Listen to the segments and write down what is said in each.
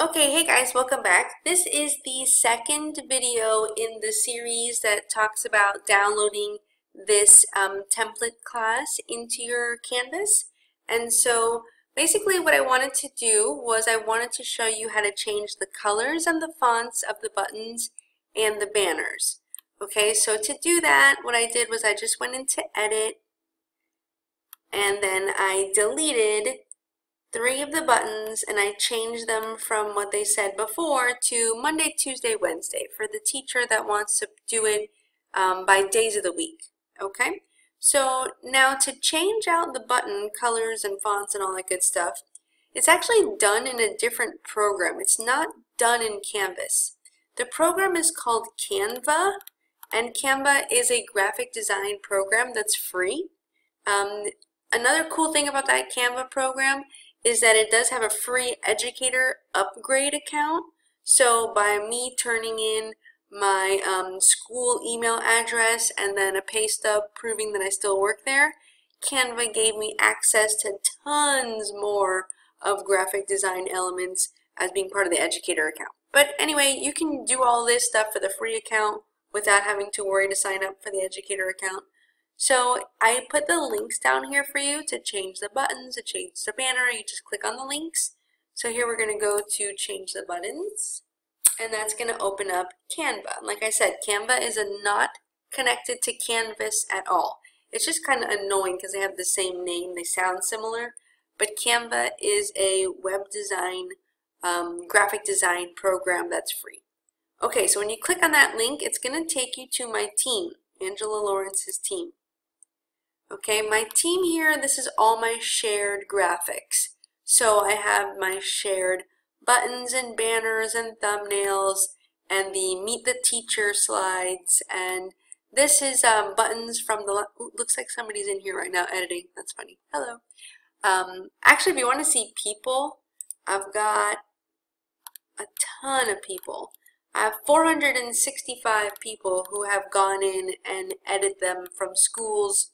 Okay, hey guys, welcome back. This is the second video in the series that talks about downloading this um, template class into your Canvas. And so basically what I wanted to do was I wanted to show you how to change the colors and the fonts of the buttons and the banners. Okay, so to do that, what I did was I just went into Edit and then I deleted three of the buttons and I changed them from what they said before to Monday, Tuesday, Wednesday for the teacher that wants to do it um, by days of the week. Okay, so now to change out the button colors and fonts and all that good stuff, it's actually done in a different program. It's not done in Canvas. The program is called Canva, and Canva is a graphic design program that's free. Um, another cool thing about that Canva program is that it does have a free educator upgrade account. So by me turning in my um, school email address and then a pay stub proving that I still work there, Canva gave me access to tons more of graphic design elements as being part of the educator account. But anyway, you can do all this stuff for the free account without having to worry to sign up for the educator account. So I put the links down here for you to change the buttons, to change the banner. You just click on the links. So here we're going to go to change the buttons and that's going to open up Canva. Like I said, Canva is not connected to Canvas at all. It's just kind of annoying because they have the same name, they sound similar, but Canva is a web design, um, graphic design program that's free. Okay, so when you click on that link, it's going to take you to my team, Angela Lawrence's team. Okay, my team here, this is all my shared graphics. So I have my shared buttons and banners and thumbnails and the Meet the Teacher slides and this is um, buttons from the, ooh, looks like somebody's in here right now editing, that's funny, hello. Um, actually, if you want to see people, I've got a ton of people. I have 465 people who have gone in and edited them from schools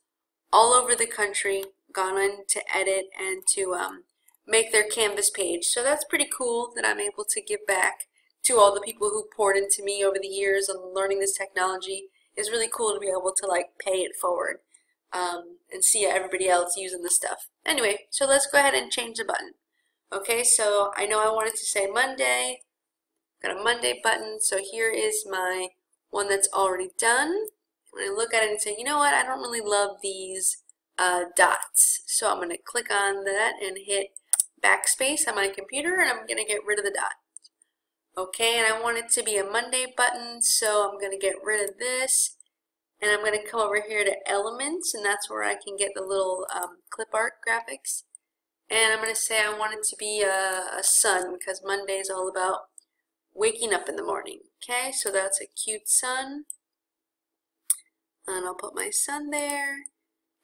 all over the country, gone in to edit and to um, make their Canvas page. So that's pretty cool that I'm able to give back to all the people who poured into me over the years and learning this technology. It's really cool to be able to like pay it forward um, and see everybody else using the stuff. Anyway, so let's go ahead and change the button. Okay, so I know I wanted to say Monday. Got a Monday button, so here is my one that's already done. Going to look at it and say, you know what, I don't really love these uh, dots. So I'm going to click on that and hit backspace on my computer and I'm going to get rid of the dot. Okay, and I want it to be a Monday button, so I'm going to get rid of this. And I'm going to come over here to Elements, and that's where I can get the little um, clip art graphics. And I'm going to say I want it to be a, a sun, because Monday is all about waking up in the morning. Okay, so that's a cute sun. And I'll put my sun there.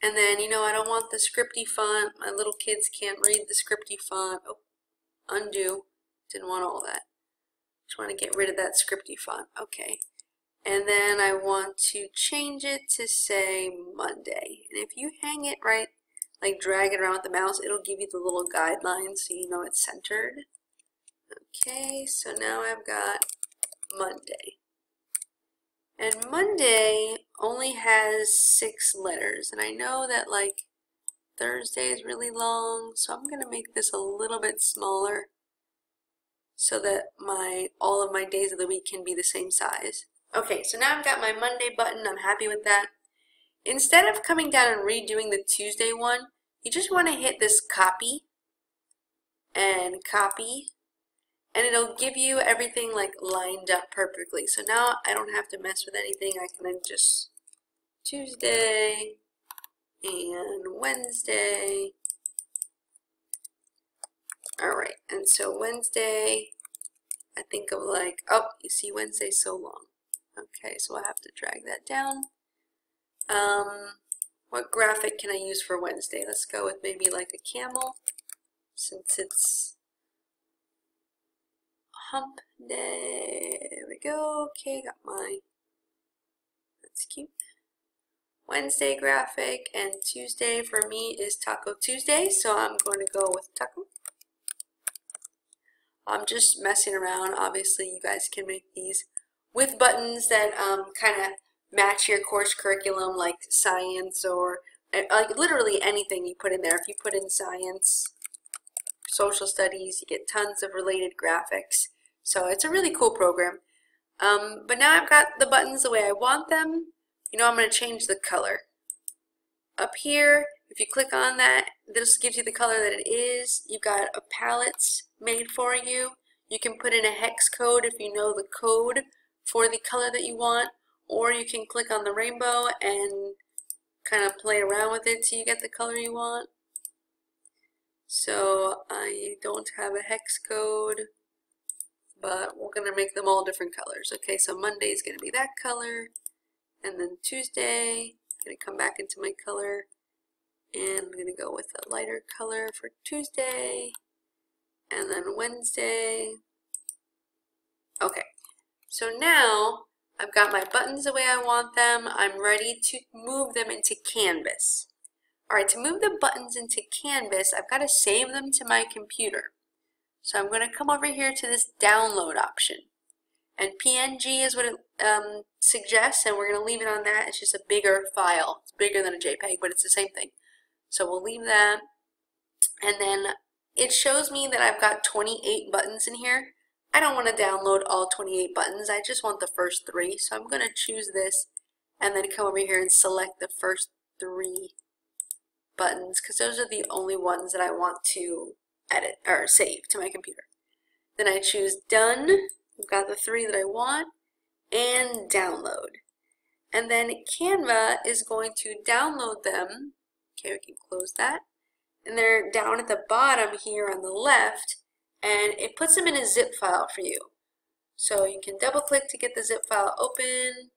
And then, you know, I don't want the scripty font. My little kids can't read the scripty font. Oh, undo. Didn't want all that. Just want to get rid of that scripty font. Okay. And then I want to change it to say Monday. And if you hang it right, like drag it around with the mouse, it'll give you the little guidelines so you know it's centered. Okay, so now I've got Monday. And Monday only has six letters. And I know that like Thursday is really long, so I'm going to make this a little bit smaller so that my all of my days of the week can be the same size. Okay, so now I've got my Monday button. I'm happy with that. Instead of coming down and redoing the Tuesday one, you just want to hit this copy and copy and it'll give you everything like lined up perfectly. So now I don't have to mess with anything. I can then just Tuesday and Wednesday. Alright, and so Wednesday, I think of like, oh, you see Wednesday so long. Okay, so I have to drag that down. Um, what graphic can I use for Wednesday? Let's go with maybe like a camel, since it's hump. There we go. Okay, got my, that's cute. Wednesday graphic and Tuesday for me is Taco Tuesday, so I'm going to go with taco. I'm just messing around. Obviously, you guys can make these with buttons that um, kind of match your course curriculum, like science or like literally anything you put in there. If you put in science, social studies, you get tons of related graphics. So it's a really cool program. Um, but now I've got the buttons the way I want them. You know, I'm going to change the color. Up here, if you click on that, this gives you the color that it is. You've got a palette made for you. You can put in a hex code if you know the code for the color that you want, or you can click on the rainbow and kind of play around with it till you get the color you want. So I don't have a hex code, but we're going to make them all different colors. Okay, so Monday is going to be that color, and then Tuesday, I'm going to come back into my color, and I'm going to go with a lighter color for Tuesday, and then Wednesday. Okay, so now I've got my buttons the way I want them. I'm ready to move them into Canvas. Alright, to move the buttons into Canvas, I've got to save them to my computer. So I'm going to come over here to this download option. And PNG is what it um, suggests, and we're going to leave it on that. It's just a bigger file. It's bigger than a JPEG, but it's the same thing. So we'll leave that. And then it shows me that I've got 28 buttons in here. I don't want to download all 28 buttons. I just want the first three. So I'm going to choose this and then come over here and select the first three buttons because those are the only ones that I want to edit or save to my computer. Then I choose done. I've got the three that I want and download. And then Canva is going to download them. Okay, we can close that. And they're down at the bottom here on the left and it puts them in a zip file for you. So you can double click to get the zip file open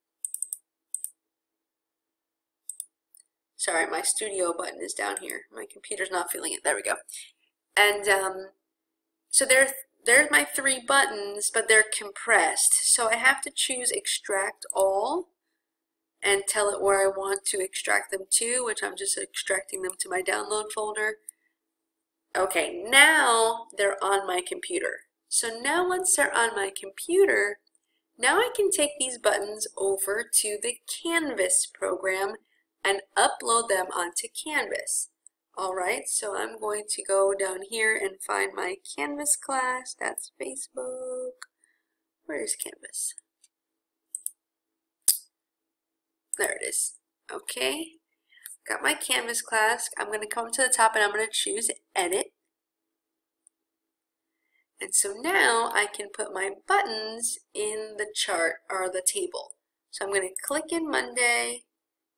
Sorry, my studio button is down here. My computer's not feeling it. There we go. And um, so there, there's my three buttons, but they're compressed. So I have to choose extract all and tell it where I want to extract them to, which I'm just extracting them to my download folder. Okay, now they're on my computer. So now once they're on my computer, now I can take these buttons over to the Canvas program and upload them onto Canvas. Alright, so I'm going to go down here and find my Canvas class. That's Facebook. Where is Canvas? There it is. Okay, got my Canvas class. I'm going to come to the top and I'm going to choose Edit. And so now I can put my buttons in the chart or the table. So I'm going to click in Monday,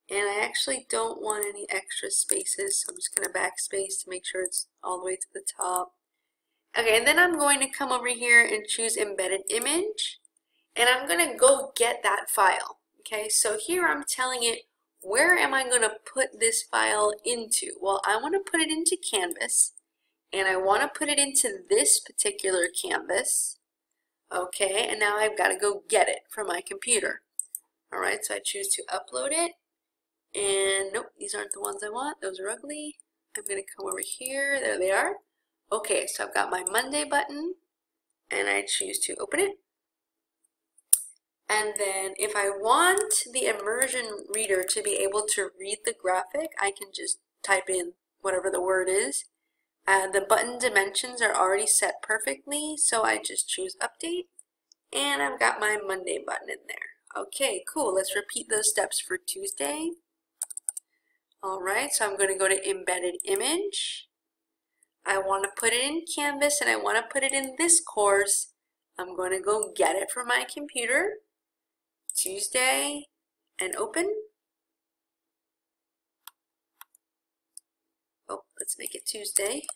and I actually don't want any extra spaces, so I'm just going to backspace to make sure it's all the way to the top. Okay, and then I'm going to come over here and choose embedded image, and I'm going to go get that file. Okay, so here I'm telling it, where am I going to put this file into? Well, I want to put it into Canvas, and I want to put it into this particular canvas. Okay, and now I've got to go get it from my computer. Alright, so I choose to upload it, and nope, these aren't the ones I want. Those are ugly. I'm going to come over here. There they are. Okay, so I've got my Monday button and I choose to open it. And then if I want the immersion reader to be able to read the graphic, I can just type in whatever the word is. Uh, the button dimensions are already set perfectly, so I just choose update. And I've got my Monday button in there. Okay, cool. Let's repeat those steps for Tuesday. Alright, so I'm going to go to embedded image. I want to put it in Canvas and I want to put it in this course. I'm going to go get it from my computer. Tuesday and open. Oh, let's make it Tuesday.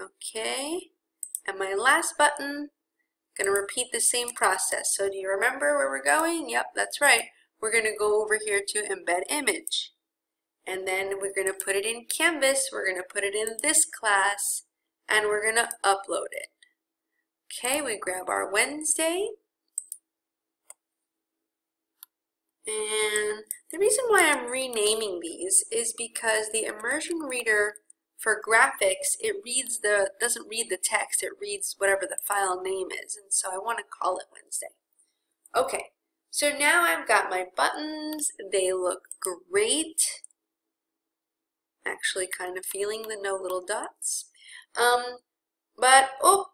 Okay. And my last button, going to repeat the same process. So do you remember where we're going? Yep, that's right we're going to go over here to embed image. And then we're going to put it in Canvas, we're going to put it in this class, and we're going to upload it. Okay, we grab our Wednesday. And the reason why I'm renaming these is because the immersion reader for graphics, it reads the doesn't read the text, it reads whatever the file name is, and so I want to call it Wednesday. Okay, so now I've got my buttons, they look great. Actually kind of feeling the no little dots. Um, but, oh,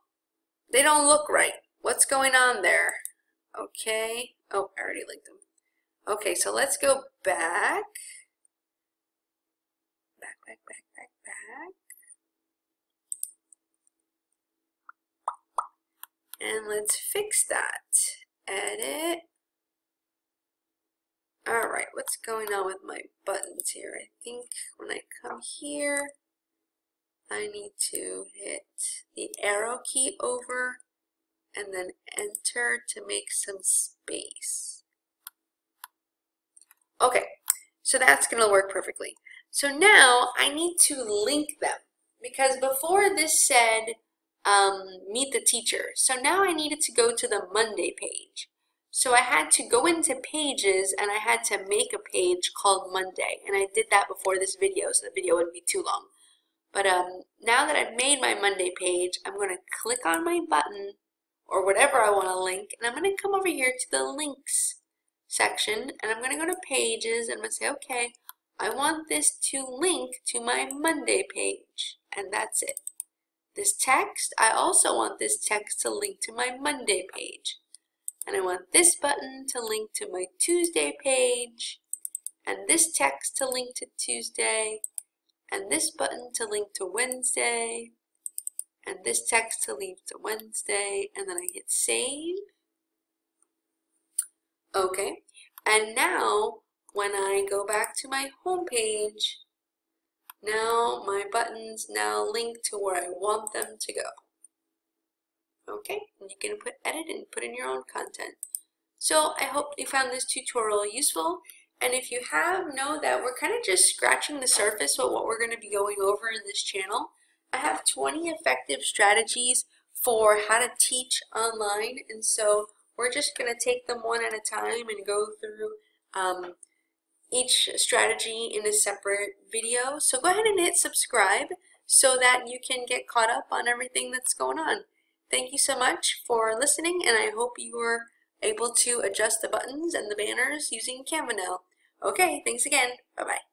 they don't look right. What's going on there? Okay, oh, I already linked them. Okay, so let's go back. Back, back, back, back, back. And let's fix that. Edit. Alright, what's going on with my buttons here? I think when I come here, I need to hit the arrow key over and then enter to make some space. Okay, so that's going to work perfectly. So now I need to link them because before this said um, meet the teacher. So now I needed to go to the Monday page. So I had to go into pages and I had to make a page called Monday. And I did that before this video, so the video wouldn't be too long. But um, now that I've made my Monday page, I'm going to click on my button or whatever I want to link, and I'm going to come over here to the links section, and I'm going to go to pages, and I'm going to say, okay, I want this to link to my Monday page, and that's it. This text, I also want this text to link to my Monday page. And I want this button to link to my Tuesday page, and this text to link to Tuesday, and this button to link to Wednesday, and this text to link to Wednesday, and then I hit save. Okay, and now when I go back to my home page, now my buttons now link to where I want them to go. Okay, and you can put edit and put in your own content. So I hope you found this tutorial useful. And if you have, know that we're kind of just scratching the surface of what we're going to be going over in this channel. I have 20 effective strategies for how to teach online. And so we're just going to take them one at a time and go through um, each strategy in a separate video. So go ahead and hit subscribe so that you can get caught up on everything that's going on. Thank you so much for listening and I hope you were able to adjust the buttons and the banners using Canva now. Okay, thanks again. Bye-bye.